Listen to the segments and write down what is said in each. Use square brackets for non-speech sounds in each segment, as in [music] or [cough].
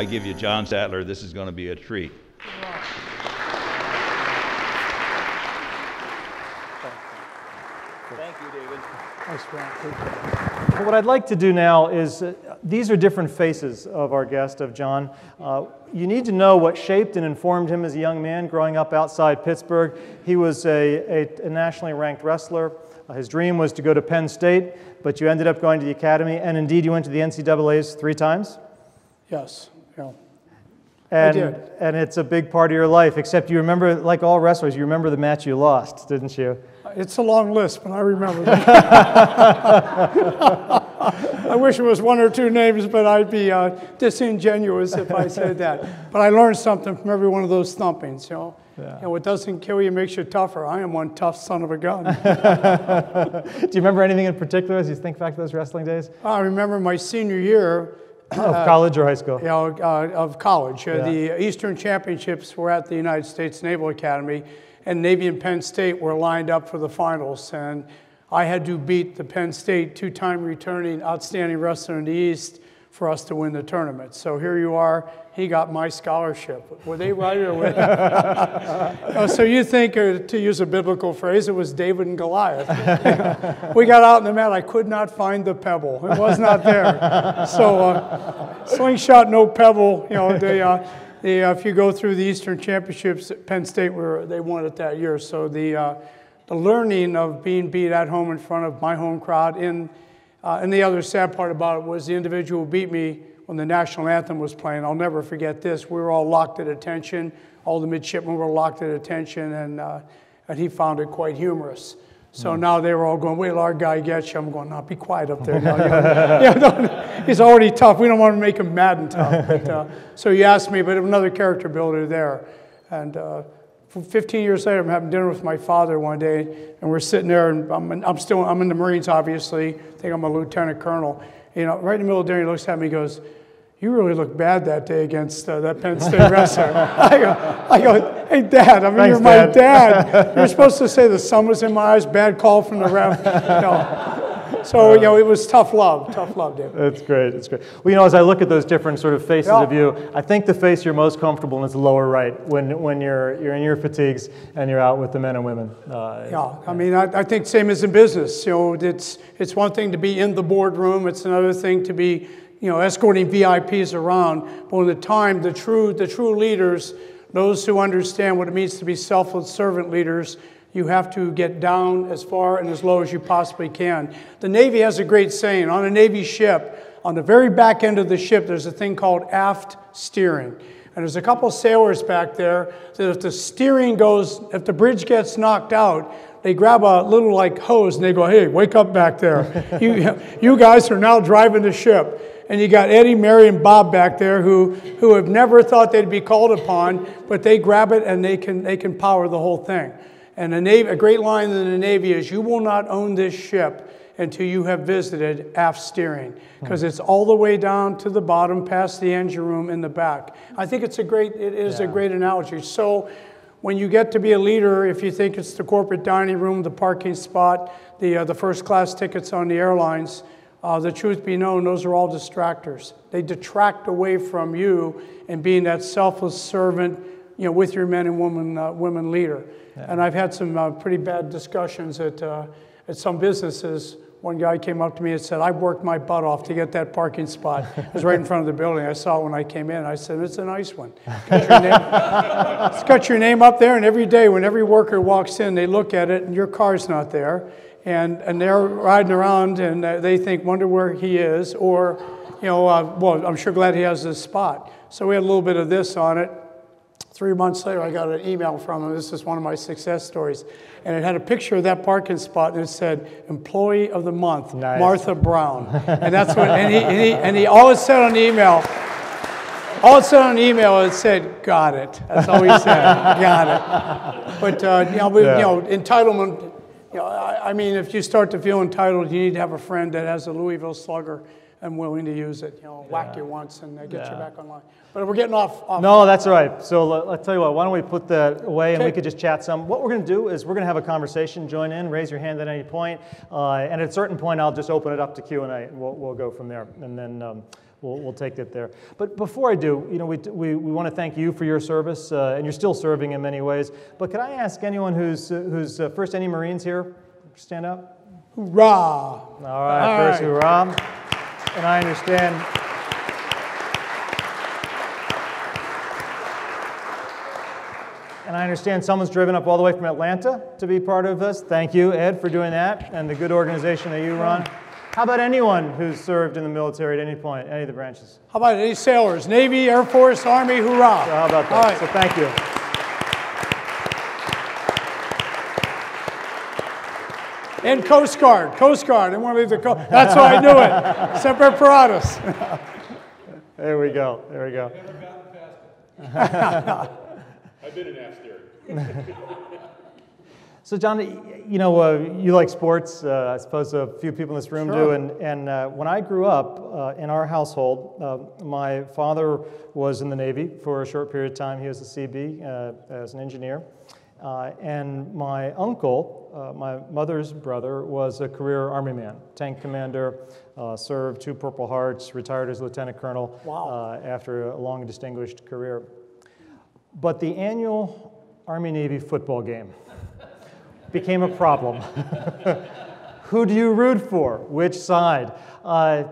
I give you John Sattler. This is going to be a treat. Thank you, David. Nice Well, what I'd like to do now is uh, these are different faces of our guest, of John. Uh, you need to know what shaped and informed him as a young man growing up outside Pittsburgh. He was a, a, a nationally ranked wrestler. Uh, his dream was to go to Penn State, but you ended up going to the academy, and indeed you went to the NCAA's three times. Yes, yeah. And, did. and it's a big part of your life, except you remember, like all wrestlers, you remember the match you lost, didn't you? It's a long list, but I remember that. [laughs] I wish it was one or two names, but I'd be uh, disingenuous if I said that. But I learned something from every one of those thumpings, you know. Yeah. You know, what doesn't kill you makes you tougher. I am one tough son of a gun. [laughs] Do you remember anything in particular as you think back to those wrestling days? I remember my senior year, of college or high school? you know, uh, of college. Uh, Yeah. The Eastern Championships were at the United States Naval Academy, and Navy and Penn State were lined up for the finals. And I had to beat the Penn State two time returning outstanding wrestler in the East for us to win the tournament. So here you are. He got my scholarship. Were they right or were [laughs] Oh, So you think, uh, to use a biblical phrase, it was David and Goliath. [laughs] we got out in the mat. I could not find the pebble. It was not there. So uh, slingshot, no pebble. You know, they, uh, uh, if you go through the Eastern Championships, at Penn State were they won it that year. So the uh, the learning of being beat at home in front of my home crowd, in, uh, and the other sad part about it was the individual who beat me when the national anthem was playing. I'll never forget this. We were all locked at attention. All the midshipmen were locked at attention, and uh, and he found it quite humorous. So now they were all going, wait till our guy gets you. I'm going, no, be quiet up there. [laughs] No, yeah, don't- he's already tough. We don't want to make him mad and tough. But, uh, so he asked me, but another character builder there. And uh, 15 years later, I'm having dinner with my father one day, and we're sitting there, and I'm, in- I'm still, I'm in the Marines, obviously. I think I'm a lieutenant colonel. You know, right in the middle of dinner, he looks at me and goes, you really looked bad that day against uh, that Penn State [laughs] wrestler. I go, I go, hey, Dad, I mean, Thanks, you're my Dad." dad. You're [laughs] supposed to say the sun was in my eyes, bad call from the ref. [laughs] No. So, you know, it was tough love, tough love, David. That's great. That's great. Well, you know, as I look at those different sort of faces Yeah. of you, I think the face you're most comfortable in is the lower right when, when you're, you're in your fatigues and you're out with the men and women. Uh, Yeah, I mean, I, I think same as in business. You know, it's it's one thing to be in the boardroom. It's another thing to be, you know, escorting VIPs around. But when the time, the true the true leaders, those who understand what it means to be selfless servant leaders, you have to get down as far and as low as you possibly can. The Navy has a great saying on a Navy ship. On the very back end of the ship, there's a thing called aft steering. And there's a couple sailors back there that if the steering goes, if the bridge gets knocked out, they grab a little like hose and they go, hey, wake up back there. [laughs] you, you guys are now driving the ship. And you got Eddie, Mary, and Bob back there who, who have never thought they'd be called upon, but they grab it and they can, they can power the whole thing. And a, Navy, a great line in the Navy is, you will not own this ship until you have visited aft steering because it's all the way down to the bottom past the engine room in the back. I think it's a great it is a great analogy. So when you get to be a leader if you think it's the corporate dining room the parking spot the, uh, the first class tickets on the airlines uh, the truth be known those are all distractors. They detract away from you and being that selfless servant you know with your men and women uh, women leader and i've had some uh, pretty bad discussions at uh, at some businesses, one guy came up to me and said, I worked my butt off to get that parking spot. It was right in front of the building. I saw it when I came in. I said, It's a nice one. Got your name, [laughs] it's got your name up there, and every day when every worker walks in, they look at it, and your car's not there. And, and they're riding around, and uh, they think, Wonder where he is. Or, you know, uh, well, I'm sure glad he has this spot. So we had a little bit of this on it. Three months later, I got an email from him. This is one of my success stories. And it had a picture of that parking spot, and it said, Employee of the Month, Nice. Martha Brown. [laughs] And that's what, and he, and he, and he always said on the email, all it said on email, it said, got it. That's all he said, [laughs] got it. But, uh, you, know, but Yeah. you know, entitlement, you know, I, I mean, if you start to feel entitled, you need to have a friend that has a Louisville slugger and willing to use it. You know, whack you once and get you back online. But we're getting off. off No, that's right. So let, us tell you what, why don't we put that away and we could just chat some. What we're going to do is we're going to have a conversation, join in, raise your hand at any point, uh, and at a certain point I'll just open it up to Q&A and we'll, we'll go from there. And then um, we'll, we'll take it there. But before I do, you know, we, we, we want to thank you for your service, uh, and you're still serving in many ways. But could I ask anyone who's, uh, who's uh, first any Marines here, stand up? Hoorah! All right, All first right. hoorah. And I understand. And I understand someone's driven up all the way from Atlanta to be part of this. Thank you, Ed, for doing that and the good organization that you run. How about anyone who's served in the military at any point, any of the branches? How about any sailors? Navy, Air Force, Army, hoorah! So how about that? All right. So thank you. And Coast Guard, Coast Guard. I want to leave the Coast. That's why I knew it. Semper Paratus. There we go. There we go. [laughs] I've been in After. [laughs] So, John, you know, uh, you like sports. Uh, I suppose a few people in this room do. And, and uh, when I grew up uh, in our household, uh, my father was in the Navy for a short period of time. He was a CB uh, as an engineer. Uh, and my uncle, uh, my mother's brother, was a career Army man, tank commander, uh, served two Purple Hearts, retired as lieutenant colonel Wow. uh, after a long, distinguished career. But the annual Army Navy football game [laughs] became a problem. [laughs] Who do you root for? Which side? Uh,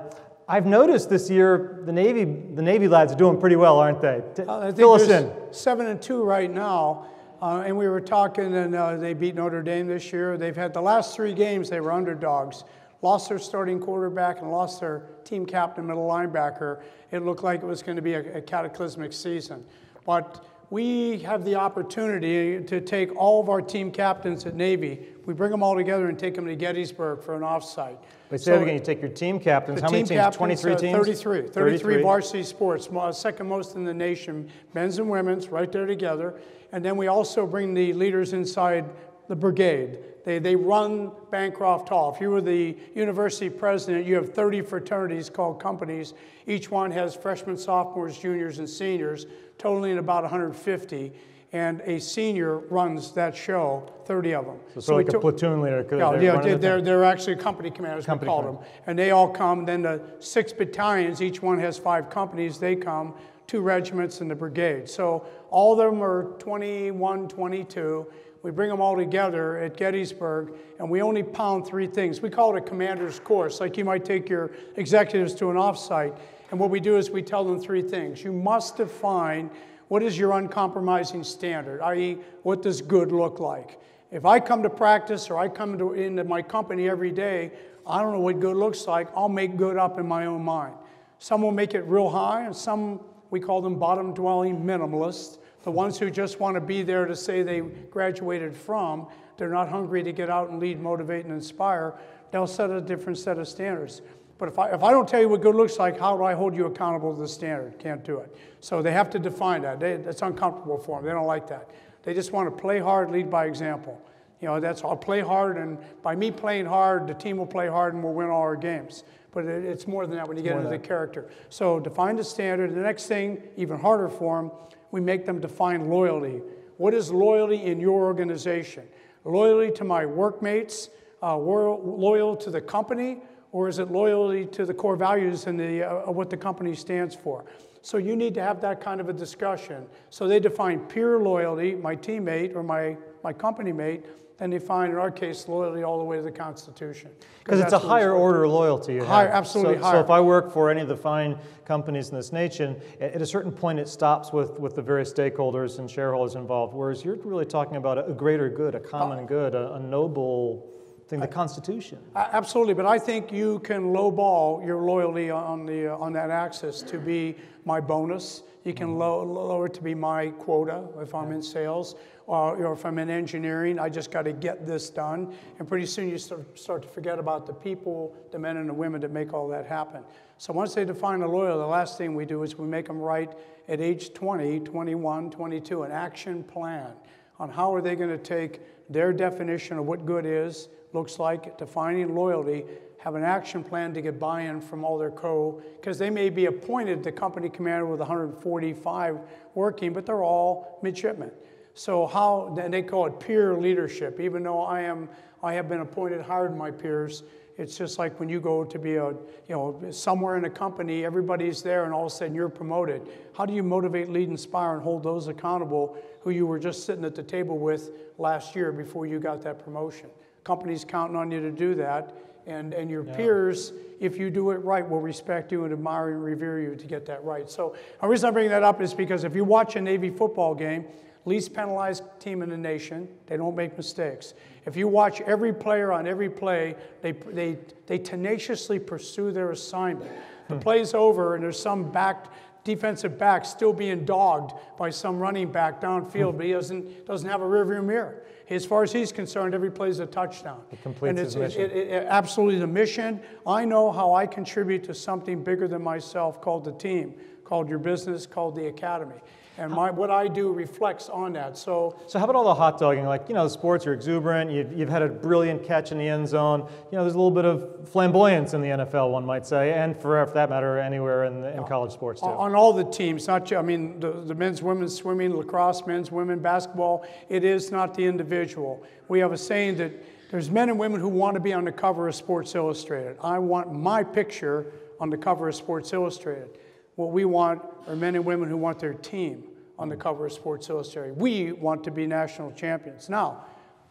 I've noticed this year the Navy, the Navy lads are doing pretty well, aren't they? T- Uh, Fill us in. Seven and two right now, uh, and we were talking, and uh, they beat Notre Dame this year. They've had the last three games they were underdogs, lost their starting quarterback and lost their team captain, middle linebacker. It looked like it was going to be a, a cataclysmic season, but we have the opportunity to take all of our team captains at Navy. We bring them all together and take them to Gettysburg for an offsite. Wait, say that again. You take your team captains. How many teams? captains, 23 uh, teams? 33. 33 varsity sports, second most in the nation, men's and women's, right there together. And then we also bring the leaders inside the brigade. They, they run Bancroft Hall. If you were the university president, you have 30 fraternities called companies. Each one has freshmen, sophomores, juniors, and seniors, totaling about 150. And a senior runs that show, 30 of them. So, we of like a took- platoon leader. yeah, they're yeah, they- the they're, they're actually company commanders, we Company call command. them. And they all come, then the six battalions, each one has five companies, they come, two regiments and the brigade. So all of them are 21, 22. We bring them all together at Gettysburg, and we only pound three things. We call it a commander's course, like you might take your executives to an offsite. And what we do is we tell them three things. You must define what is your uncompromising standard, i.e., what does good look like? If I come to practice or I come to, into my company every day, I don't know what good looks like. I'll make good up in my own mind. Some will make it real high, and some we call them bottom dwelling minimalists. The ones who just want to be there to say they graduated from, they're not hungry to get out and lead, motivate, and inspire. They'll set a different set of standards. But if I, if I don't tell you what good looks like, how do I hold you accountable to the standard? Can't do it. So they have to define that. They, that's uncomfortable for them. They don't like that. They just want to play hard, lead by example. You know, that's I'll play hard, and by me playing hard, the team will play hard and we'll win all our games. But it, it's more than that when you get into the character. So define the standard. The next thing, even harder for them, we make them define loyalty. What is loyalty in your organization? Loyalty to my workmates, uh, loyal, to the company, or is it loyalty to the core values and the, uh, what the company stands for? So you need to have that kind of a discussion. So they define peer loyalty, my teammate or my, my company mate, and define, in our case, loyalty all the way to the Constitution. Because it's a higher order of loyalty. you Higher, have. absolutely so, higher. So if I work for any of the fine companies in this nation, at a certain point it stops with, with the various stakeholders and shareholders involved, whereas you're really talking about a, a greater good, a common oh. good, a, a noble thing, the Constitution. Absolutely, but I think you can lowball your loyalty on the uh, on that axis to be my bonus. You can low, lower it to be my quota if I'm in sales, or, or if I'm in engineering. I just got to get this done, and pretty soon you start, start to forget about the people, the men and the women that make all that happen. So once they define the loyal, the last thing we do is we make them write at age 20, 21, 22 an action plan on how are they going to take their definition of what good is, looks like, defining loyalty, have an action plan to get buy-in from all their co, because they may be appointed the company commander with 145 working, but they're all midshipmen. So how, and they call it peer leadership, even though I am, I have been appointed higher than my peers, It's just like when you go to be a, you know, somewhere in a company, everybody's there, and all of a sudden you're promoted. How do you motivate, lead, inspire, and hold those accountable who you were just sitting at the table with last year before you got that promotion? Companies counting on you to do that, and, and your peers, if you do it right, will respect you and admire and revere you to get that right. So the reason I bring that up is because if you watch a Navy football game, least penalized team in the nation, they don't make mistakes. If you watch every player on every play, they, they, they tenaciously pursue their assignment. The hmm. play's over, and there's some back defensive back still being dogged by some running back downfield, but he doesn't, doesn't have a rearview mirror. As far as he's concerned, every play is a touchdown. It completes and his mission. It, it, it- absolutely the mission. I know how I contribute to something bigger than myself called the team, called your business, called the academy. And my, what I do reflects on that. So So how about all the hot dogging? Like, you know, the sports are exuberant. You've, you've had a brilliant catch in the end zone. You know, there's a little bit of flamboyance in the NFL, one might say, and for, for that matter, anywhere in, the, in college sports, too. On all the teams, not I mean, the, the men's, women's swimming, lacrosse, men's, women, basketball, it is not the individual. We have a saying that there's men and women who want to be on the cover of Sports Illustrated. I want my picture on the cover of Sports Illustrated. What we want are men and women who want their team on the cover of Sports Illustrated. We want to be national champions. Now,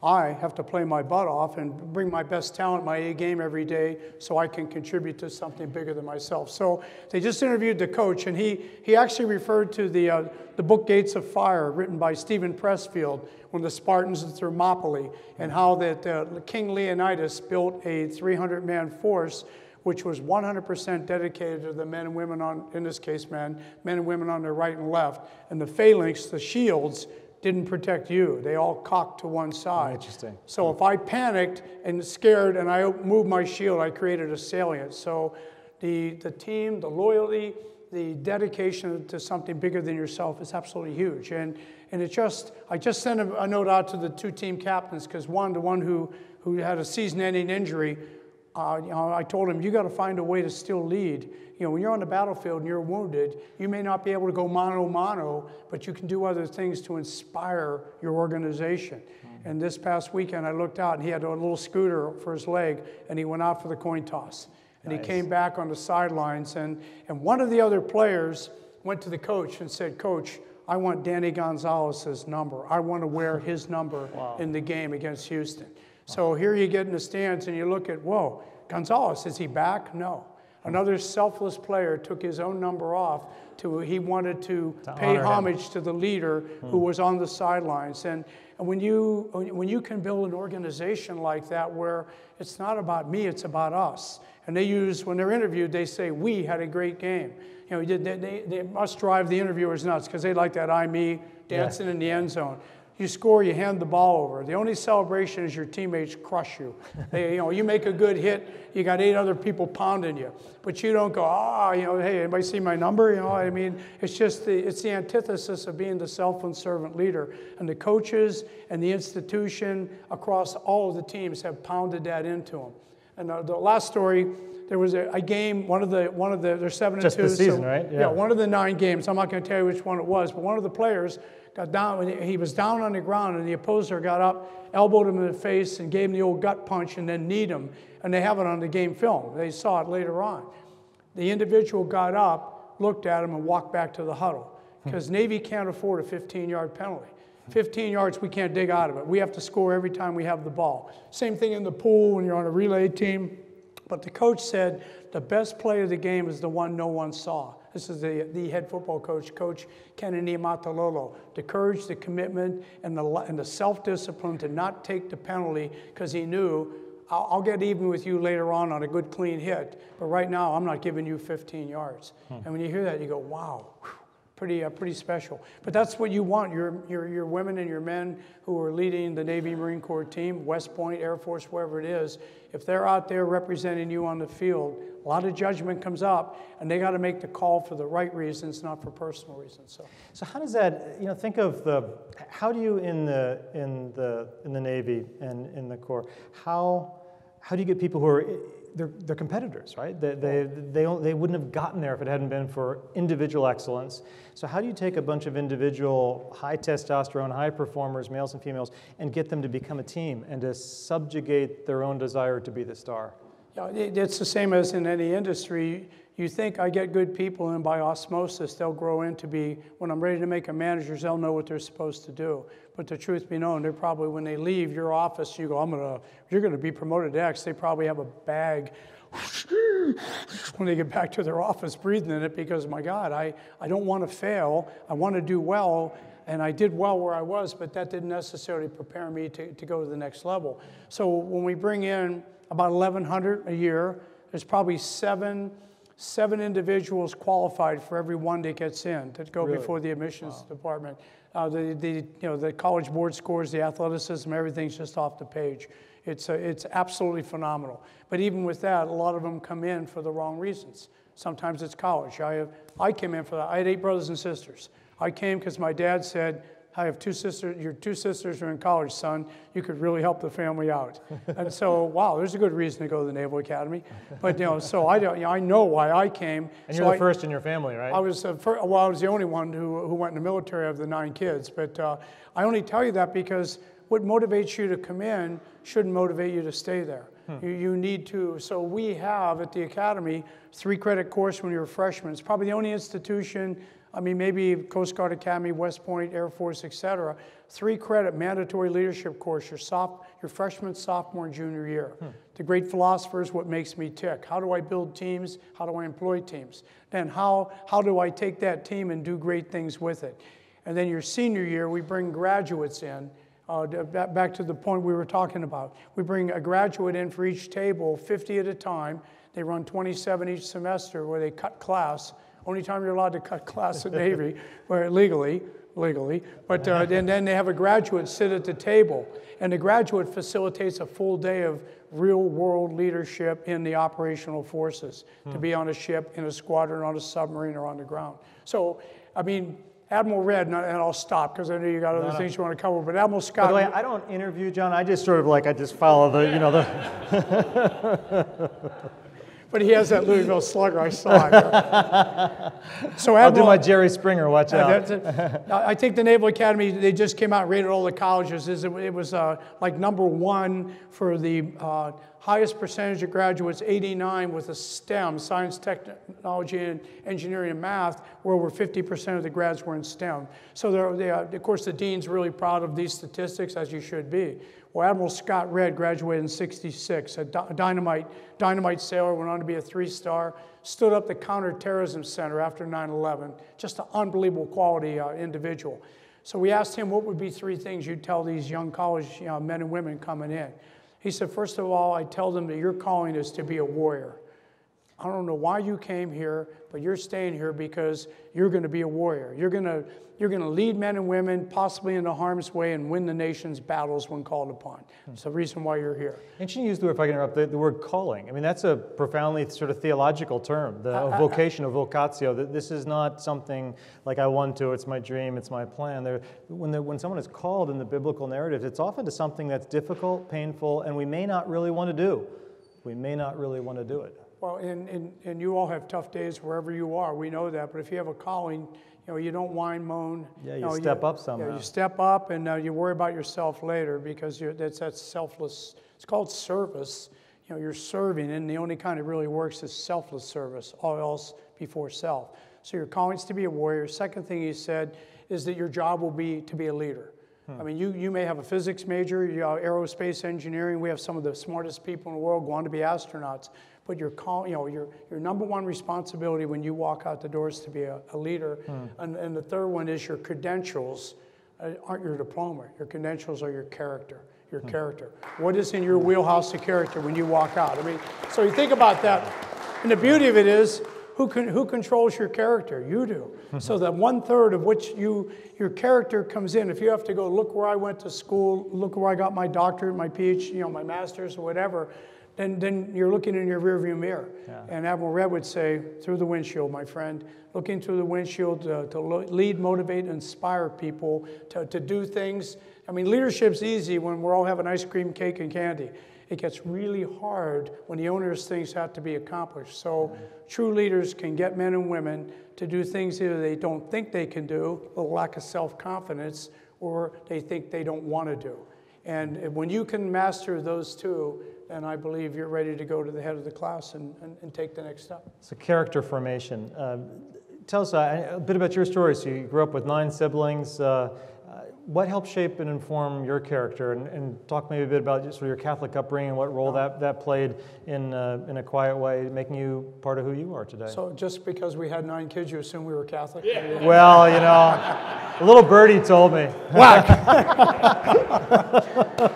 I have to play my butt off and bring my best talent, my A game every day, so I can contribute to something bigger than myself. So they just interviewed the coach, and he, he actually referred to the, uh, the book Gates of Fire, written by Steven Pressfield, when the Spartans in Thermopylae, and how that uh, King Leonidas built a 300 man force which was 100% dedicated to the men and women on, in this case, men, men and women on their right and left. And the phalanx, the shields, didn't protect you. They all cocked to one side. Interesting. So if I panicked and scared and I moved my shield, I created a salient. So the, the team, the loyalty, the dedication to something bigger than yourself is absolutely huge. And, and it just, I just sent a, a note out to the two team captains because one, the one who, who had a season ending injury, uh, you know, I told him, you got to find a way to still lead. You know, when you're on the battlefield and you're wounded, you may not be able to go mano mano, but you can do other things to inspire your organization. And this past weekend, I looked out and he had a little scooter for his leg, and he went out for the coin toss. And he came back on the sidelines, and, and one of the other players went to the coach and said, Coach, I want Danny Gonzalez's number. I want to wear [laughs] his number in the game against Houston. So here you get in the stands and you look at, whoa, Gonzalez, is he back? No. Another selfless player took his own number off to he wanted to, pay honor him. homage to the leader who hmm. was on the sidelines. And, and when you when you can build an organization like that where it's not about me, it's about us. And they use when they're interviewed, they say, We had a great game. You know, they, they, they must drive the interviewers nuts because they like that I me dancing in the end zone. You score, you hand the ball over. The only celebration is your teammates crush you. They, you know, you make a good hit, you got eight other people pounding you, but you don't go, ah, you know, hey, anybody see my number? You know, I mean, it's just the it's the antithesis of being the self and servant leader. And the coaches and the institution across all of the teams have pounded that into them. And uh, the last story, there was a, a game. One of the one of the there's seven Just and two. this season, right? Yeah. Yeah. one of the nine games. I'm not going to tell you which one it was, but one of the players got down. He was down on the ground, and the opposer got up, elbowed him in the face, and gave him the old gut punch, and then kneed him. And they have it on the game film. They saw it later on. The individual got up, looked at him, and walked back to the huddle hmm. because Navy can't afford a 15-yard penalty. 15 yards, we can't dig out of it. We have to score every time we have the ball. Same thing in the pool when you're on a relay team. But the coach said the best play of the game is the one no one saw. This is the, the head football coach, Coach Ken Niumatalolo. The courage, the commitment, and the, and the self discipline to not take the penalty because he knew I'll, I'll get even with you later on on a good clean hit, but right now I'm not giving you 15 yards. Hmm. And when you hear that, you go, wow. whew, pretty, uh, pretty special. But that's what you want. Your, your, your women and your men who are leading the Navy Marine Corps team, West Point, Air Force, wherever it is, if they're out there representing you on the field, a lot of judgment comes up, and they got to make the call for the right reasons, not for personal reasons. So, So how does that, you know, think of the, how do you in the, in the, in the Navy and in the Corps, how, how do you get people who are, they're, they're competitors, right? They, they, they, they wouldn't have gotten there if it hadn't been for individual excellence. So how do you take a bunch of individual high testosterone, high performers, males and females, and get them to become a team and to subjugate their own desire to be the star? Yeah, it- It's the same as in any industry. You think I get good people, and by osmosis, they'll grow into be, when I'm ready to make them managers, they'll know what they're supposed to do. But the truth be known, they're probably, when they leave your office, you go, I'm gonna, you're gonna be promoted to X, they probably have a bag when they get back to their office breathing in it because, my God, I, I don't want to fail. I want to do well. And I did well where I was, but that didn't necessarily prepare me to, to go to the next level. So when we bring in about 1,100 a year, there's probably seven, seven individuals qualified for every one that gets in to go before the admissions department. Uh, the, the, you know, the college board scores, the athleticism, everything's just off the page. It's, uh, it's absolutely phenomenal. But even with that, a lot of them come in for the wrong reasons. Sometimes it's college. I, have, I came in for that. I had eight brothers and sisters. I came because my dad said, I have two sisters, your two sisters are in college, son. You could really help the family out. and so, [laughs] wow, there's a good reason to go to the Naval Academy. But, you know, so I, don't, you know, I know why I came. And so you're the I- first in your family, right? I was, uh, fir- well, I was the only one who, who went in the military of the nine kids. But uh, I only tell you that because what motivates you to come in shouldn't motivate you to stay there. You, you need to. So we have at the academy three credit course when you're a freshman. It's probably the only institution. I mean, maybe Coast Guard Academy, West Point, Air Force, et cetera. Three credit mandatory leadership course your, soph- your freshman, sophomore, and junior year. The great philosopher is what makes me tick. How do I build teams? How do I employ teams? Then how, how do I take that team and do great things with it? And then your senior year, we bring graduates in. Uh, back to the point we were talking about. We bring a graduate in for each table, 50 at a time. They run 27 each semester where they cut class. Only time you're allowed to cut class at Navy, [laughs] where legally, legally. But uh, then, then they have a graduate sit at the table, and the graduate facilitates a full day of real world leadership in the operational forces to be on a ship, in a squadron, on a submarine, or on the ground. So, I mean, Admiral Redd, and and I'll stop because I know you got other things you want to cover, but Admiral Scott. By the way, I don't interview John. I just sort of like I just follow the, you know, the. [laughs] But he has that Louisville slugger, I saw it. [laughs] So I'll do Admiral, my Jerry Springer. Watch out. I think the Naval Academy, they just came out and rated all the colleges. Is It it was uh, like number one for the uh, highest percentage of graduates, 89 with a STEM, science, technology, and engineering and math, where over 50% of the grads were in STEM. So they are, of course, the dean's really proud of these statistics, as you should be. Admiral Scott Redd graduated in 66, a dynamite, dynamite sailor, went on to be a three-star, stood up the counterterrorism center after 9-11. Just an unbelievable quality uh, individual. So we asked him what would be three things you'd tell these young college you know, men and women coming in. He said, first of all, I tell them that your calling is to be a warrior. I don't know why you came here, but you're staying here because you're going to be a warrior. You're going to, you're going to lead men and women possibly into harm's way and win the nation's battles when called upon. It's the reason why you're here. And she used the word, if I can interrupt, the, the word calling. I mean, that's a profoundly sort of theological term, the vocation of vocatio. That this is not something like I want to, it's my dream, it's my plan. There, when, the, when someone is called in the biblical narrative, it's often to something that's difficult, painful, and we may not really want to do. We may not really want to do it. Well, and, and, and you all have tough days wherever you are. We know that. But if you have a calling, you know, you don't whine, moan. Yeah, you know, step up Yeah, somehow. you step up and uh, you worry about yourself later because you're, that's, that's selfless. It's called service. You know, you're serving, and the only kind that really works is selfless service, all else before self. So your calling's to be a warrior. Second thing he said is that your job will be to be a leader. I mean, you, you may have a physics major, you know, aerospace engineering. We have some of the smartest people in the world going to be astronauts. But your, call, you know, your, your number one responsibility when you walk out the door is to be a, a leader. And, and the third one is your credentials uh, aren't your diploma. Your credentials are your character. Your character. What is in your wheelhouse of character when you walk out? I mean, so you think about that. And the beauty of it is, who, can, who controls your character? You do. [laughs] so that one third of which you, your character comes in. If you have to go, look where I went to school, look where I got my doctorate, my PhD, you know, my master's, or whatever, then, then you're looking in your rearview mirror. And Admiral Redd would say, through the windshield, my friend, looking through the windshield uh, to, to lead, motivate, and inspire people to, to do things. I mean, leadership's easy when we're all having ice cream, cake, and candy. It gets really hard when the onerous things have to be accomplished. So, mm-hmm. true leaders can get men and women to do things either they don't think they can do, a lack of self confidence, or they think they don't want to do. And when you can master those two, then I believe you're ready to go to the head of the class and, and, and take the next step. So, character formation. Uh, tell us uh, a bit about your story. So, you grew up with nine siblings. Uh, what helped shape and inform your character? And, and, talk maybe a bit about sort of your Catholic upbringing and what role that, that played in, uh, in a quiet way, making you part of who you are today. So, just because we had nine kids, you assume we were Catholic? Yeah. Well, you know, a little birdie told me. Whack!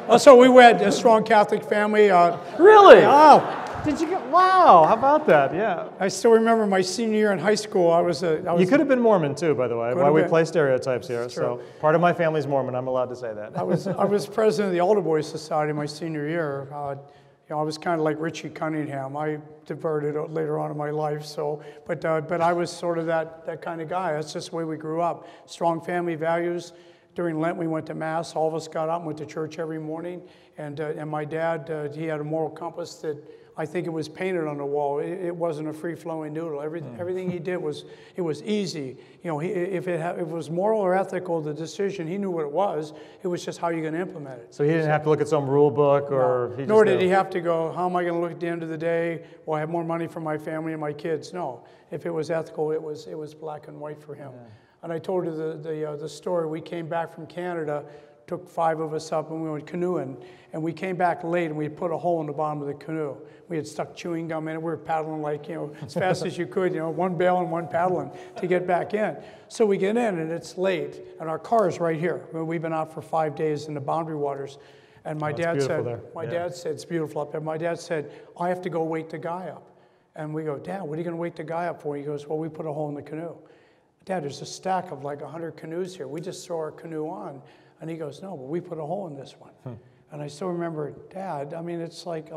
[laughs] so, we went, a strong Catholic family. Uh, really? Oh. Did you get? Wow! How about that? Yeah. I still remember my senior year in high school. I was a. I was you could have been Mormon too, by the way. Why we play stereotypes here. So part of my family's Mormon. I'm allowed to say that. I was I was [laughs] president of the Altar Boys Society my senior year. Uh, you know, I was kind of like Richie Cunningham. I diverted later on in my life. So, but uh, but I was sort of that that kind of guy. That's just the way we grew up. Strong family values. During Lent, we went to Mass. All of us got up and went to church every morning. And, uh, and my dad, uh, he had a moral compass that I think it was painted on the wall. It, it wasn't a free-flowing noodle. Every, mm. Everything he did was it was easy. You know, he, if, it ha- if it was moral or ethical, the decision he knew what it was. It was just how you're going to implement it. So he didn't have to look at some rule book, or no. nor did knew. he have to go. How am I going to look at the end of the day? Will I have more money for my family and my kids? No. If it was ethical, it was it was black and white for him. Yeah. And I told you the the, uh, the story. We came back from Canada took five of us up and we went canoeing. And we came back late and we put a hole in the bottom of the canoe. We had stuck chewing gum in it. We were paddling like, you know, as fast as you could, you know, one bail and one paddling to get back in. So we get in and it's late and our car is right here. We've been out for five days in the boundary waters. And my oh, dad said, there. my yeah. dad said, it's beautiful up there. My dad said, I have to go wake the guy up. And we go, Dad, what are you going to wake the guy up for? He goes, Well, we put a hole in the canoe. Dad, there's a stack of like 100 canoes here. We just throw our canoe on and he goes, No, but we put a hole in this one. Hmm. And I still remember, Dad, I mean, it's like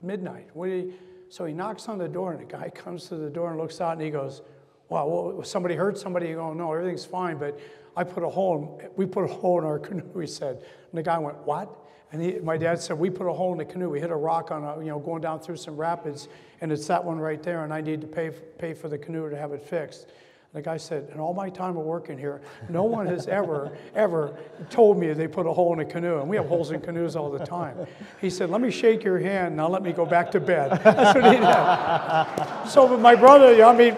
midnight. You? So he knocks on the door, and the guy [laughs] comes to the door and looks out, and he goes, Wow, well, somebody hurt somebody? You go, No, everything's fine, but I put a hole, in, we put a [laughs] hole in our canoe, he said. And the guy went, What? And he, my dad said, We put a hole in the canoe. We hit a rock on a, you know, going down through some rapids, and it's that one right there, and I need to pay, pay for the canoe to have it fixed. The guy said, in all my time of working here, no one has ever, ever told me they put a hole in a canoe. And we have holes in canoes all the time. He said, let me shake your hand, now let me go back to bed. [laughs] That's what he did. So, but my brother, I mean,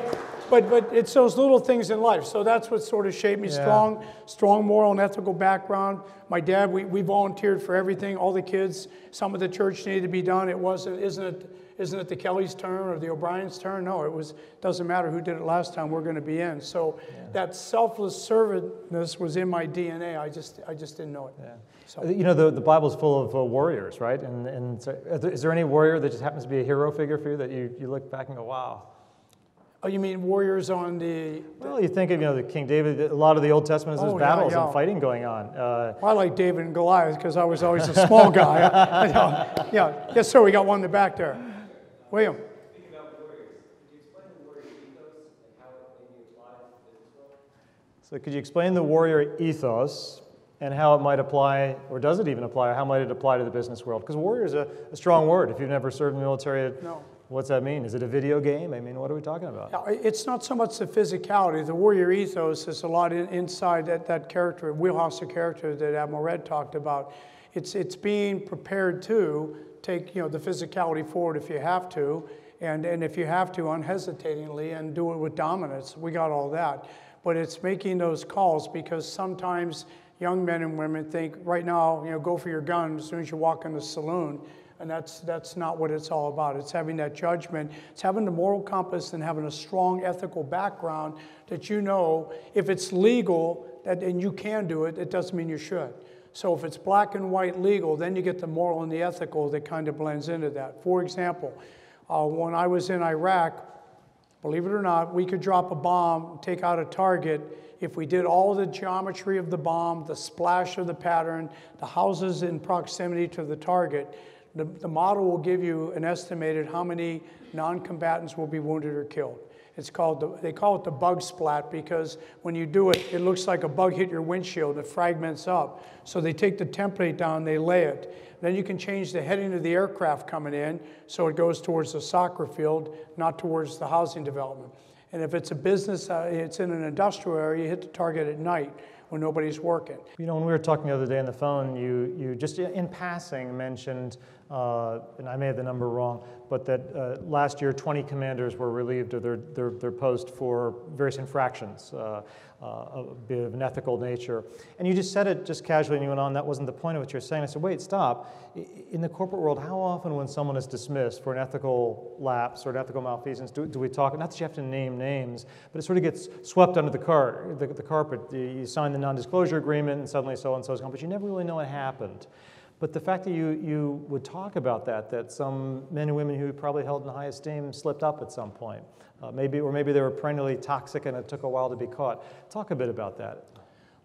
but, but it's those little things in life. So that's what sort of shaped me. Yeah. Strong, strong moral and ethical background. My dad, we, we volunteered for everything, all the kids. Some of the church needed to be done. It wasn't, isn't it? isn't it the Kelly's turn or the O'Brien's turn? No, it was doesn't matter who did it last time. We're going to be in. So yeah. that selfless servantness was in my DNA. I just I just didn't know it. Yeah. So. You know the, the Bible's full of uh, warriors, right? And and so, is there any warrior that just happens to be a hero figure for you that you, you look back and go, wow? Oh, you mean warriors on the? Well, you think of you know the King David. A lot of the Old Testament, there's oh, battles yeah, yeah. and fighting going on. Uh, well, I like David and Goliath because I was always a small guy. [laughs] [laughs] yeah, yeah, yes, sir. We got one in the back there. William. So, could you explain the warrior ethos and how it might apply, or does it even apply, or how might it apply to the business world? Because warrior is a, a, strong word. If you've never served in the military, no. What's that mean? Is it a video game? I mean, what are we talking about? It's not so much the physicality. The warrior ethos is a lot in, inside that, that character, wheelhouse of character that Admiral Redd talked about. It's, it's being prepared to take you know, the physicality forward if you have to, and, and if you have to, unhesitatingly, and do it with dominance. We got all that. But it's making those calls because sometimes young men and women think, right now, you know, go for your gun as soon as you walk in the saloon. And that's, that's not what it's all about. It's having that judgment. It's having the moral compass and having a strong ethical background that you know if it's legal that, and you can do it, it doesn't mean you should. So if it's black and white legal, then you get the moral and the ethical that kind of blends into that. For example, uh, when I was in Iraq, believe it or not, we could drop a bomb, take out a target. If we did all the geometry of the bomb, the splash of the pattern, the houses in proximity to the target, the, the model will give you an estimated how many non combatants will be wounded or killed. It's called, the, they call it the bug splat because when you do it, it looks like a bug hit your windshield. It fragments up. So they take the template down, they lay it. Then you can change the heading of the aircraft coming in so it goes towards the soccer field, not towards the housing development. And if it's a business, uh, it's in an industrial area, you hit the target at night when nobody's working. You know, when we were talking the other day on the phone, you, you just in passing mentioned uh, and I may have the number wrong, but that uh, last year 20 commanders were relieved of their, their, their post for various infractions, uh, uh, a bit of an ethical nature. And you just said it just casually and you went on, that wasn't the point of what you're saying. I said, wait, stop. In the corporate world, how often when someone is dismissed for an ethical lapse or an ethical malfeasance, do, do we talk, not that you have to name names, but it sort of gets swept under the, car, the, the carpet. You sign the non-disclosure agreement and suddenly so-and-so is gone, but you never really know what happened. But the fact that you, you would talk about that, that some men and women who you probably held in high esteem slipped up at some point, uh, maybe, or maybe they were perennially toxic and it took a while to be caught. Talk a bit about that.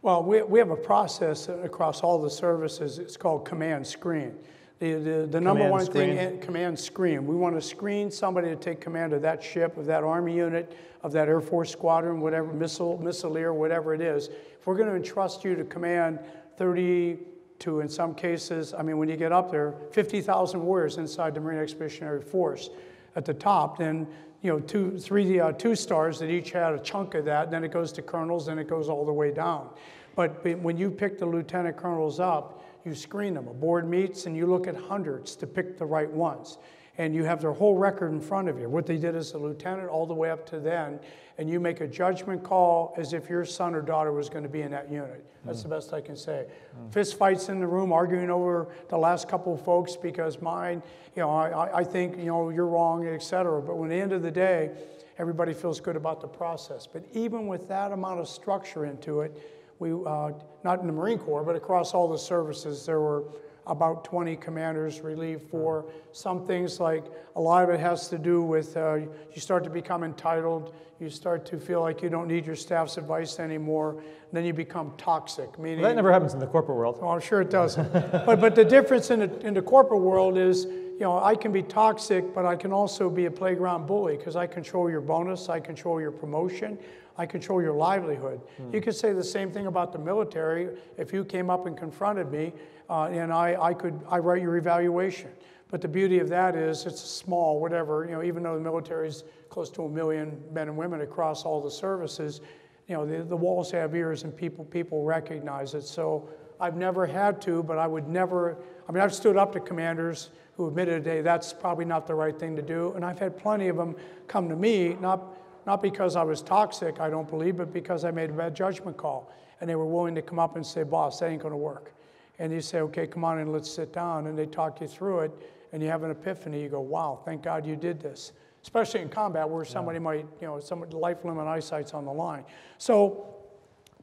Well, we, we have a process across all the services. It's called command screen. The, the, the number one screen? thing, command screen. We want to screen somebody to take command of that ship, of that Army unit, of that Air Force squadron, whatever, missile, missileer, whatever it is. If we're going to entrust you to command 30 to, in some cases, I mean, when you get up there, 50,000 warriors inside the Marine Expeditionary Force at the top, then you know, two, three, uh, two stars that each had a chunk of that. Then it goes to colonels, and it goes all the way down. But but when you pick the lieutenant colonels up, you screen them. A board meets, and you look at hundreds to pick the right ones. And you have their whole record in front of you, what they did as a lieutenant all the way up to then. And you make a judgment call as if your son or daughter was going to be in that unit. That's the best I can say. Fist fights in the room, arguing over the last couple of folks because mine, you know, I, I think, you know, you're wrong, et cetera. But when the end of the day, everybody feels good about the process. But even with that amount of structure into it, we, uh, not in the Marine Corps, but across all the services, there were about 20 commanders relieved for some things like a lot of it has to do with uh, you start to become entitled you start to feel like you don't need your staff's advice anymore and then you become toxic meaning Well, that never happens in the corporate world. well, I'm sure it doesn't. but, but the difference in the, in the corporate world is, you know, I can be toxic, but I can also be a playground bully because I control your bonus, I control your promotion, I control your livelihood. You could say the same thing about the military if you came up and confronted me uh, and I, I could, I write your evaluation. But the beauty of that is it's small, whatever, you know, even though the military is close to a million men and women across all the services, you know, the, the walls have ears and people, people recognize it. So I've never had to, but I would never, I mean, I've stood up to commanders who admitted today that's probably not the right thing to do. And I've had plenty of them come to me, not, not because I was toxic, I don't believe, but because I made a bad judgment call. And they were willing to come up and say, boss, that ain't gonna work. And you say, okay, come on and let's sit down. And they talk you through it, and you have an epiphany. You go, wow, thank God you did this. Especially in combat where somebody might, you know, some life limit eyesight's on the line. So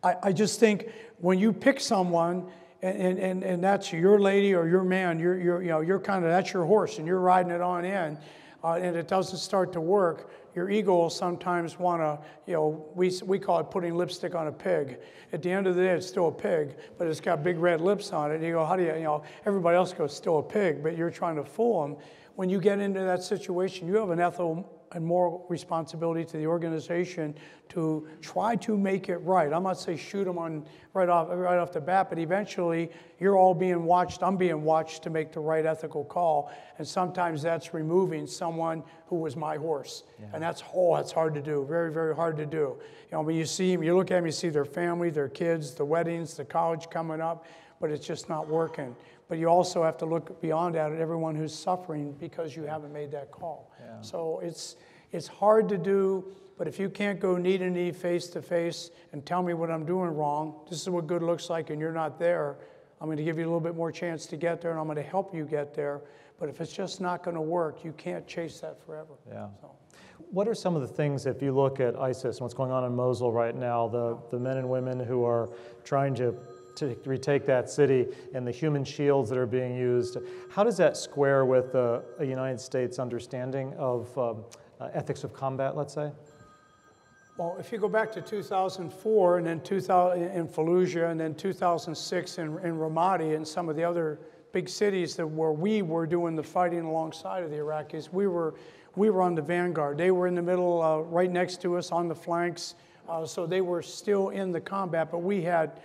I, I just think when you pick someone and, and, and that's your lady or your man, you're, you're, you know, you're kind of, that's your horse and you're riding it on in, uh, and it doesn't start to work, your ego will sometimes want to, you know, we, we call it putting lipstick on a pig. At the end of the day, it's still a pig, but it's got big red lips on it. And you go, how do you, you know, everybody else goes, still a pig, but you're trying to fool them. When you get into that situation, you have an ethical and moral responsibility to the organization to try to make it right. I'm not saying shoot them on right off right off the bat, but eventually you're all being watched. I'm being watched to make the right ethical call, and sometimes that's removing someone who was my horse, and that's oh, that's hard to do. Very very hard to do. You know, when you see them, you look at them, you see their family, their kids, the weddings, the college coming up, but it's just not working. But you also have to look beyond that at everyone who's suffering because you haven't made that call. So it's, it's hard to do, but if you can't go knee to knee, face to face, and tell me what I'm doing wrong, this is what good looks like, and you're not there, I'm going to give you a little bit more chance to get there, and I'm going to help you get there. But if it's just not going to work, you can't chase that forever. Yeah. So. What are some of the things, if you look at ISIS and what's going on in Mosul right now, the, the men and women who are trying to, to retake that city and the human shields that are being used, how does that square with uh, a United States understanding of um, uh, ethics of combat, let's say? Well, if you go back to 2004 and then 2000 in Fallujah and then 2006 in, in Ramadi and some of the other big cities that where we were doing the fighting alongside of the Iraqis, we were, we were on the vanguard. They were in the middle, uh, right next to us on the flanks. Uh, so they were still in the combat, but we had,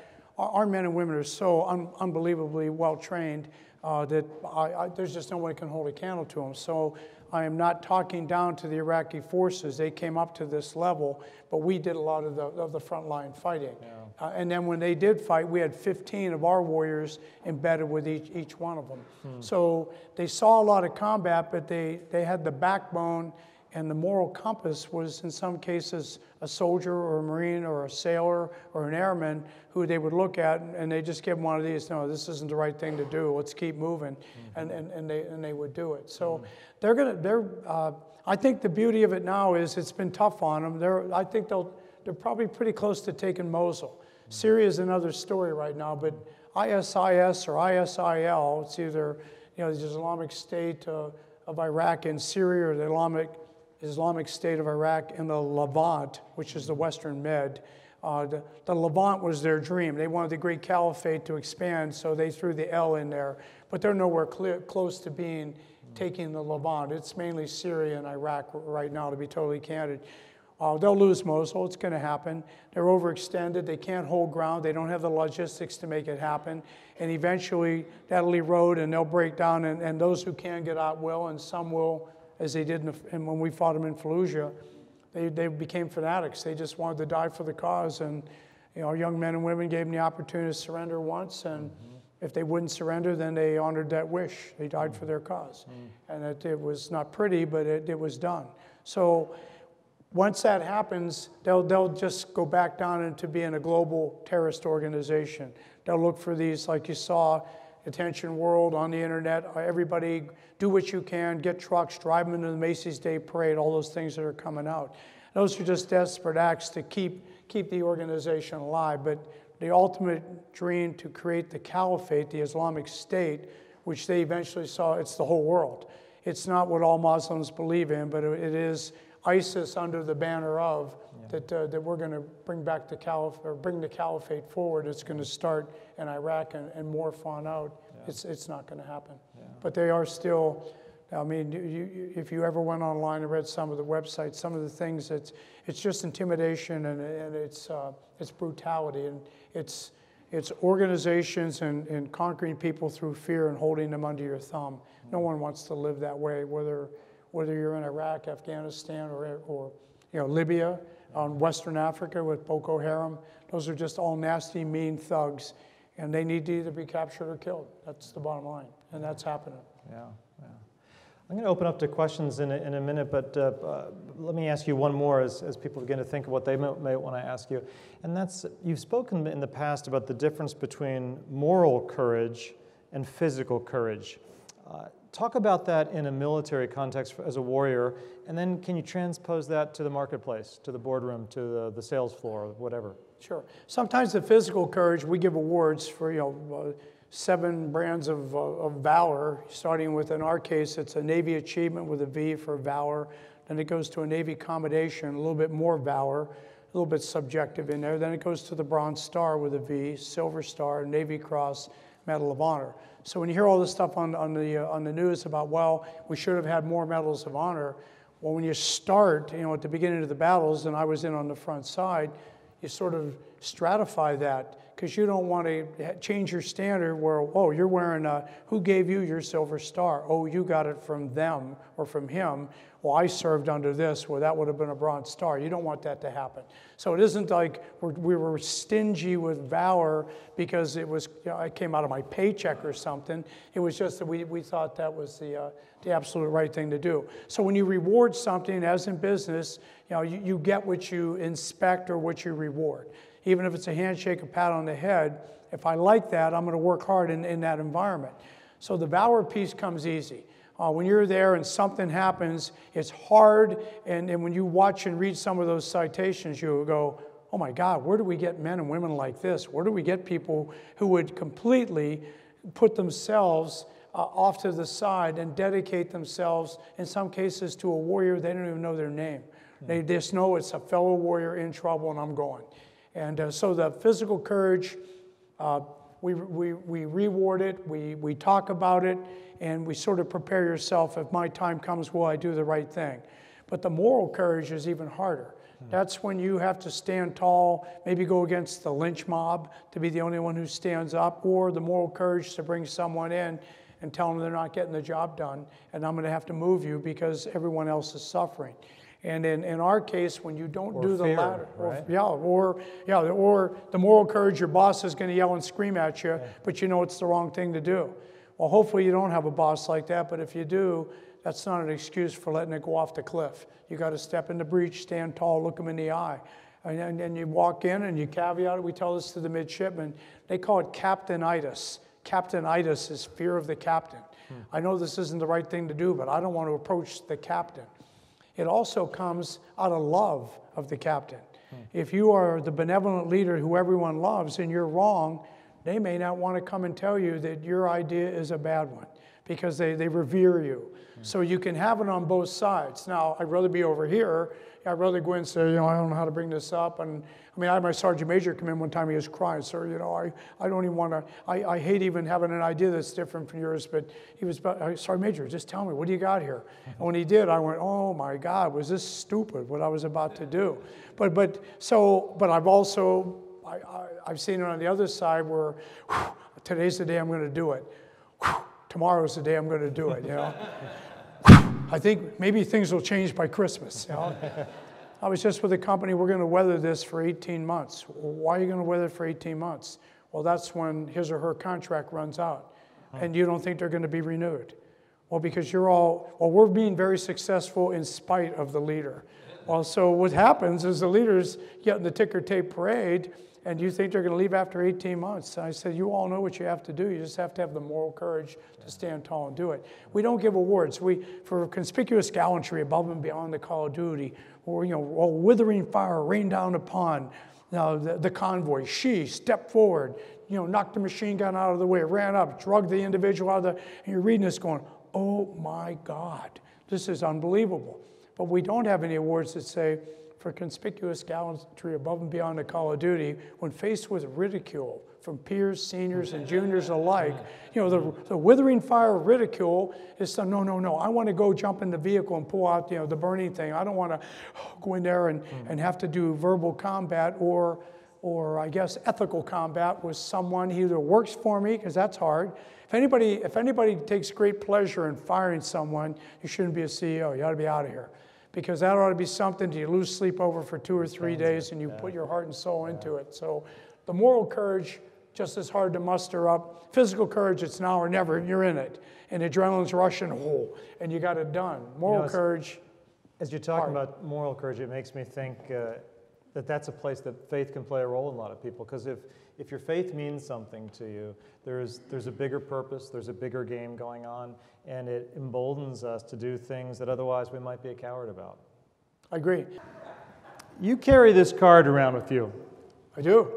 our, men and women are so un, unbelievably well trained uh, that I, I, there's just no one can hold a candle to them. So I am not talking down to the Iraqi forces. They came up to this level, but we did a lot of the, of the frontline fighting. Uh, and then when they did fight, we had 15 of our warriors embedded with each, each one of them. So they saw a lot of combat, but they, they had the backbone and the moral compass was, in some cases, a soldier or a Marine or a sailor or an airman who they would look at and they just give them one of these, no, this isn't the right thing to do, let's keep moving. And, and, and, they, and they would do it. So they're going to, they're, uh, I think the beauty of it now is it's been tough on them. They're, I think they'll, they're probably pretty close to taking Mosul. Syria is another story right now, but ISIS or ISIL, it's either you know, the Islamic State uh, of Iraq and Syria or the Islamic, Islamic State of Iraq and the Levant, which is the Western Med. Uh, the, the Levant was their dream. They wanted the great caliphate to expand, so they threw the L in there. But they're nowhere clear, close to being taking the Levant. It's mainly Syria and Iraq right now, to be totally candid. Uh, they'll lose Mosul. It's going to happen. They're overextended. They can't hold ground. They don't have the logistics to make it happen. And eventually, that'll erode and they'll break down. And, and those who can get out will, and some will, as they did in the, and when we fought them in Fallujah. They, they became fanatics. They just wanted to die for the cause. And you know, our young men and women gave them the opportunity to surrender once. And mm-hmm. if they wouldn't surrender, then they honored that wish. They died for their cause. Mm-hmm. And it, it was not pretty, but it, it was done. So once that happens, they'll, they'll just go back down into being a global terrorist organization. They'll look for these, like you saw, Attention World on the internet. Uh, everybody, do what you can, get trucks, drive them into the Macy's Day Parade, all those things that are coming out. Those are just desperate acts to keep, keep the organization alive. But the ultimate dream to create the caliphate, the Islamic State, which they eventually saw, it's the whole world. It's not what all Muslims believe in, but it is ISIS under the banner of. That, uh, that we're going to bring back the caliph or bring the caliphate forward. It's going to start in Iraq and, and morph on out. Yeah. It's, it's not going to happen. Yeah. But they are still. I mean, you, you, if you ever went online and read some of the websites, some of the things, it's, it's just intimidation and, and it's, uh, it's brutality. And it's, it's organizations and, and conquering people through fear and holding them under your thumb. No one wants to live that way, whether whether you're in Iraq, Afghanistan, or, or you know, Libya, on Western Africa with Boko Haram. Those are just all nasty, mean thugs, and they need to either be captured or killed. That's the bottom line, and that's happening. Yeah, yeah. I'm going to open up to questions in a, in a minute, but uh, uh, let me ask you one more as, as people begin to think of what they may, may want to ask you. And that's you've spoken in the past about the difference between moral courage and physical courage. Uh, Talk about that in a military context as a warrior, and then can you transpose that to the marketplace, to the boardroom, to the, the sales floor, whatever? Sure. Sometimes the physical courage, we give awards for, you know, uh, seven brands of, uh, of valor, starting with, in our case, it's a Navy achievement with a V for valor. Then it goes to a Navy commendation, a little bit more valor, a little bit subjective in there. Then it goes to the Bronze Star with a V, Silver Star, Navy Cross, Medal of Honor. So when you hear all this stuff on, on, the, uh, on the news about, well, we should have had more medals of honor, well, when you start, you know, at the beginning of the battles, and I was in on the front side, you sort of stratify that because you don't want to change your standard where, oh, you're wearing a, who gave you your silver star? Oh, you got it from them or from him well, I served under this, well, that would have been a Bronze Star. You don't want that to happen. So it isn't like we're, we were stingy with valor because it was, you know, it came out of my paycheck or something. It was just that we, we thought that was the, uh, the absolute right thing to do. So when you reward something, as in business, you know, you, you get what you inspect or what you reward. Even if it's a handshake, a pat on the head, if I like that, I'm going to work hard in, in that environment. So the valor piece comes easy. Uh, when you're there and something happens, it's hard. And, and when you watch and read some of those citations, you go, oh my God, where do we get men and women like this? Where do we get people who would completely put themselves uh, off to the side and dedicate themselves, in some cases, to a warrior they don't even know their name? They just know it's a fellow warrior in trouble and I'm going. And uh, so the physical courage, uh, we, we, we reward it, we, we talk about it, and we sort of prepare yourself if my time comes, will I do the right thing? But the moral courage is even harder. That's when you have to stand tall, maybe go against the lynch mob to be the only one who stands up, or the moral courage to bring someone in and tell them they're not getting the job done, and I'm going to have to move you because everyone else is suffering. And in, in our case, when you don't Or do the fear, latter, or, right? yeah, or yeah, or the moral courage, your boss is going to yell and scream at you, but you know it's the wrong thing to do. Well, hopefully you don't have a boss like that, but if you do, that's not an excuse for letting it go off the cliff. You got to step in the breach, stand tall, look them in the eye. And then and you walk in and you caveat it. We tell this to the midshipmen. They call it captainitis. Captainitis is fear of the captain. Hmm. I know this isn't the right thing to do, but I don't want to approach the captain. It also comes out of love of the captain. If you are the benevolent leader who everyone loves and you're wrong, they may not want to come and tell you that your idea is a bad one because they, they revere you. So you can have it on both sides. Now, I'd rather be over here. I'd rather go and say, you know, I don't know how to bring this up. And I mean, I had my sergeant major come in one time. He was crying, sir, you know, I, I don't even want to, I, I hate even having an idea that's different from yours. But he was, "Uh, sergeant major, just tell me, what do you got here? And when he did, I went, oh my God, was this stupid what I was about to do? But, but, so, but I've also, I, I, I've seen it on the other side where whew, today's the day I'm going to do it. Whew, tomorrow's the day I'm going to do it, you know? [laughs] I think maybe things will change by Christmas. You know? I was just with a company, we're going to weather this for 18 months. Why are you going to weather it for 18 months? Well, that's when his or her contract runs out, and you don't think they're going to be renewed. Well, because you're all, well, we're being very successful in spite of the leader. Well, so what happens is the leaders get in the ticker tape parade, and you think they're going to leave after 18 months. I said, You all know what you have to do. You just have to have the moral courage to stand tall and do it. We don't give awards. We, for conspicuous gallantry above and beyond the call of duty, or, you know, oh, withering fire rained down upon now, the, the convoy. She stepped forward, you know, knocked the machine gun out of the way, ran up, drugged the individual out of the, and you're reading this going, Oh my God, this is unbelievable. But we don't have any awards that say, for conspicuous gallantry above and beyond the call of duty when faced with ridicule from peers, seniors, and juniors alike. You know, the, the withering fire of ridicule is so, no, no, no, I want to go jump in the vehicle and pull out, you know, the burning thing. I don't want to go in there and, and have to do verbal combat or, or I guess ethical combat with someone who either works for me, because that's hard. If anybody, if anybody takes great pleasure in firing someone, you shouldn't be a CEO. You ought to be out of here because that ought to be something. You lose sleep over for two or three days and you put your heart and soul into it? So the moral courage, just as hard to muster up. Physical courage, it's now or never, and you're in it. And adrenaline's rushing, oh, and you got it done. Moral it's- courage, As you're talking Hard. about moral courage, it makes me think uh, that that's a place that faith can play a role in a lot of people. Because if, if your faith means something to you, there's, there's a bigger purpose, there's a bigger game going on, and it emboldens us to do things that otherwise we might be a coward about. I agree. You carry this card around with you I do.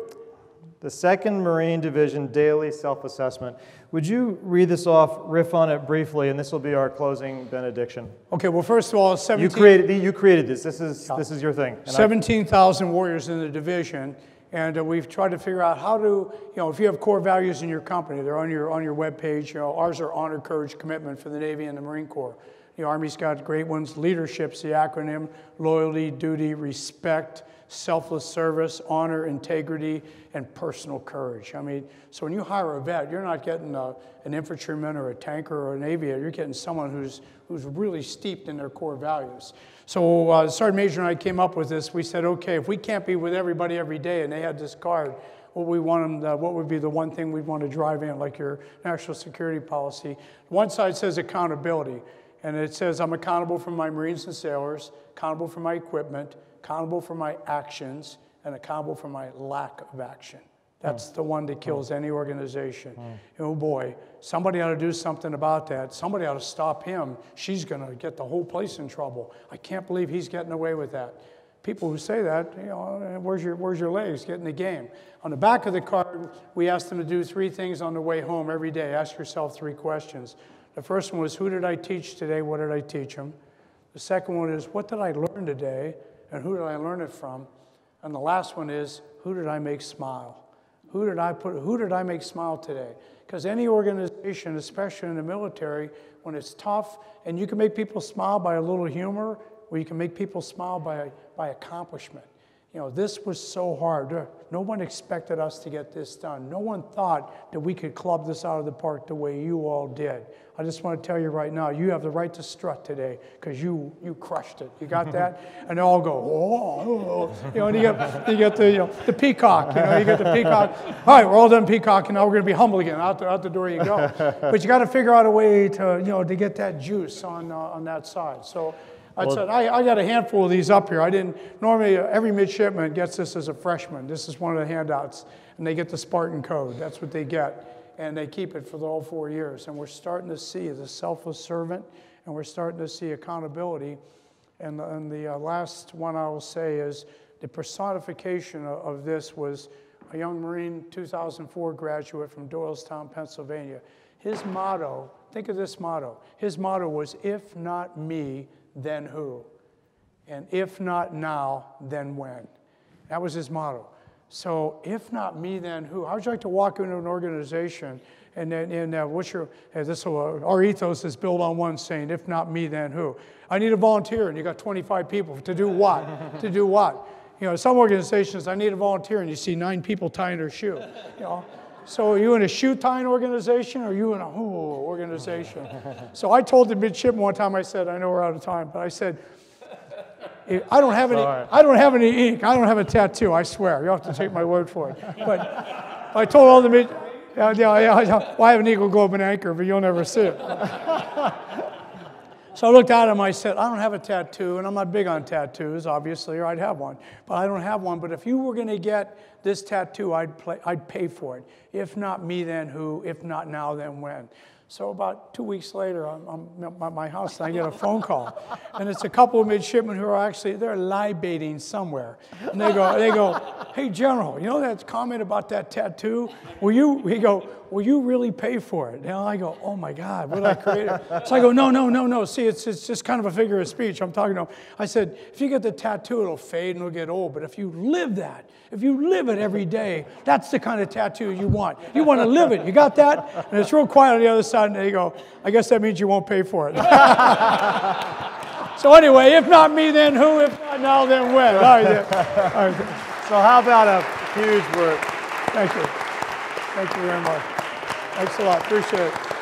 The 2nd Marine Division Daily Self Assessment. Would you read this off, riff on it briefly, and this will be our closing benediction? Okay, well, first of all, You created, you created this. This is, this is your thing. 17,000 warriors in the division, and uh, we've tried to figure out how to, you know, if you have core values in your company, they're on your on your webpage. You know, ours are honor, courage, commitment for the Navy and the Marine Corps. The Army's got great ones. Leadership's the acronym: loyalty, duty, respect, selfless service, honor, integrity, and personal courage. I mean, so when you hire a vet, you're not getting a, an infantryman or a tanker or an aviator. You're getting someone who's who's really steeped in their core values. So uh, Sergeant Major and I came up with this. We said, okay, if we can't be with everybody every day, and they had this card, what we want them, uh, what would be the one thing we'd want to drive in, like your national security policy? One side says accountability, and it says I'm accountable for my Marines and sailors, accountable for my equipment, accountable for my actions, and accountable for my lack of action. That's hmm. the one that kills hmm. any organization. Hmm. Oh boy, somebody ought to do something about that. Somebody ought to stop him. She's going to get the whole place in trouble. I can't believe he's getting away with that. People who say that, you know, where's your, where's your legs? Get in the game. On the back of the card, we asked them to do three things on the way home every day. Ask yourself three questions. The first one was, Who did I teach today? What did I teach them? The second one is, What did I learn today? And who did I learn it from? And the last one is, Who did I make smile? Who did I put? Who did I make smile today? Because any organization, especially in the military, when it's tough, and you can make people smile by a little humor, or you can make people smile by by accomplishment. You know, this was so hard. No one expected us to get this done. No one thought that we could club this out of the park the way you all did. I just want to tell you right now, you have the right to strut today because you you crushed it. You got that? [laughs] and they all go, oh, oh. you know, and you get you get the you know the peacock. You know, you get the peacock. [laughs] All right, we're all done peacocking. Now we're going to be humble again. Out the out the door you go. [laughs] but you got to figure out a way to you know to get that juice on uh, on that side. So. I said, I, I got a handful of these up here. I didn't, normally uh, every midshipman gets this as a freshman. This is one of the handouts. And they get the Spartan code. That's what they get. And they keep it for the whole four years. And we're starting to see the selfless servant and we're starting to see accountability. And, the- and the uh, last one I will say is the personification of, of this was a young Marine 2004 graduate from Doylestown, Pennsylvania. His motto, think of this motto. His motto was, if not me, then who? And if not now, then when? That was his motto. So, if not me, then who? How would you like to walk into an organization and then, and uh, what's your, uh, this will, uh, our ethos is built on one saying, if not me, then who? I need a volunteer, and you got 25 people. To do what? [laughs] to do what? You know, some organizations, I need a volunteer, and you see nine people tying their shoe. You know, so are you in a shoe tying organization or are you in a whoo organization? [laughs] so I told the midshipman one time, I said, I know we're out of time, but I said, I don't have any, I don't have any ink. I don't have a tattoo. I swear. You have to take my word for it. But I told all the mid, yeah, yeah, yeah, yeah. Well, I have an Eagle Globe and Anchor, but you'll never see it. [laughs] So I looked at him, I said, I don't have a tattoo, and I'm not big on tattoos, obviously, or I'd have one. But I don't have one. But if you were going to get this tattoo, I'd, play, I'd pay for it. If not me, then who? If not now, then when? So about two weeks later, I'm, I'm at my- house, and I get a phone call. And it's a couple of midshipmen who are actually, they're libating somewhere. And they go, they go, hey, General, you know that comment about that tattoo? Will you, we go, will you really pay for it? And I go, oh my God, what did I create? So I go, no, no, no, no. See, it's, it's just kind of a figure of speech. I'm talking to him. I said, if you get the tattoo, it'll fade and it'll get old. But if you live that, if you live it every day, that's the kind of tattoo you want. You want to live it. You got that? And it's real quiet on the other side. And they go, I guess that means you won't pay for it. [laughs] so anyway, if not me, then who? If not now, then when? All right, then. All right. So, how about a huge word? Thank you. Thank you very much. Thanks a lot. Appreciate it.